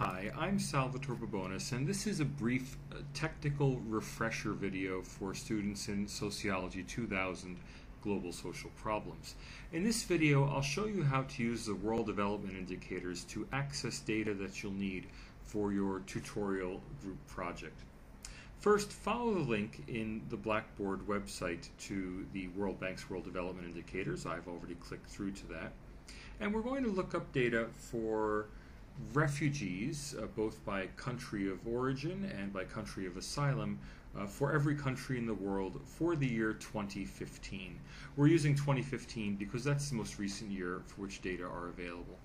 Hi, I'm Salvatore Babones, and this is a brief uh, technical refresher video for students in Sociology 2000 Global Social Problems. In this video, I'll show you how to use the World Development Indicators to access data that you'll need for your tutorial group project. First, follow the link in the Blackboard website to the World Bank's World Development Indicators. I've already clicked through to that. And we're going to look up data for refugees, uh, both by country of origin and by country of asylum, uh, for every country in the world for the year 2015. We're using 2015 because that's the most recent year for which data are available.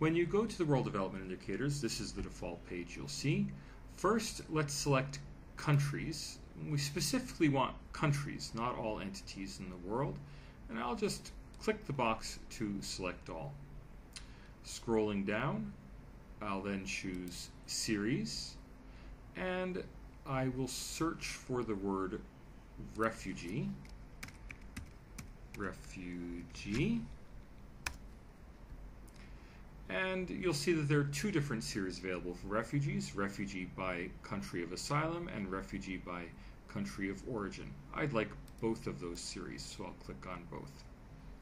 When you go to the World Development Indicators, this is the default page you'll see. First, let's select countries. We specifically want countries, not all entities in the world. And I'll just click the box to select all. Scrolling down, I'll then choose series and I will search for the word refugee. Refugee. And you'll see that there are two different series available for refugees, refugee by country of asylum and refugee by country of origin. I'd like both of those series, so I'll click on both.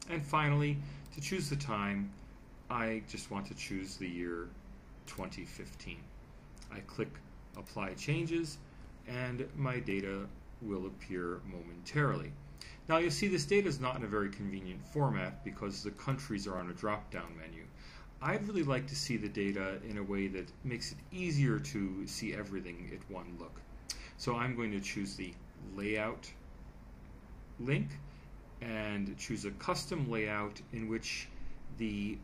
And finally, to choose the time, I just want to choose the year 2015. I click Apply Changes and my data will appear momentarily. Now you'll see this data is not in a very convenient format because the countries are on a drop-down menu. I'd really like to see the data in a way that makes it easier to see everything at one look. So I'm going to choose the Layout link and choose a custom layout in which the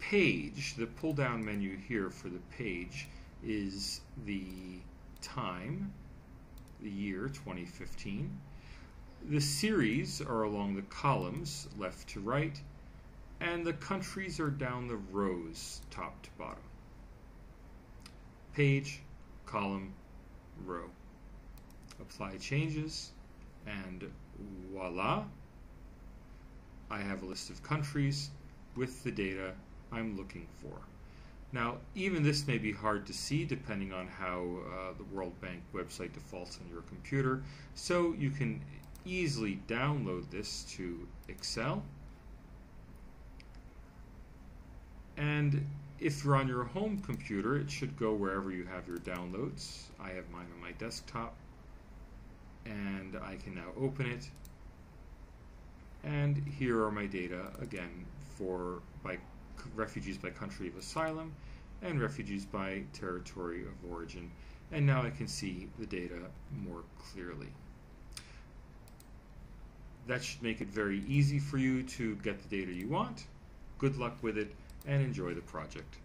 page, the pull down menu here for the page is the time, the year 2015. The series are along the columns left to right, and the countries are down the rows top to bottom. Page, column, row. Apply changes, and voila, I have a list of countries with the data I'm looking for. Now, even this may be hard to see depending on how uh, the World Bank website defaults on your computer, so you can easily download this to Excel. And if you're on your home computer, it should go wherever you have your downloads. I have mine on my desktop, and I can now open it. And here are my data again for by refugees by country of asylum, and refugees by territory of origin. And now I can see the data more clearly. That should make it very easy for you to get the data you want. Good luck with it and enjoy the project.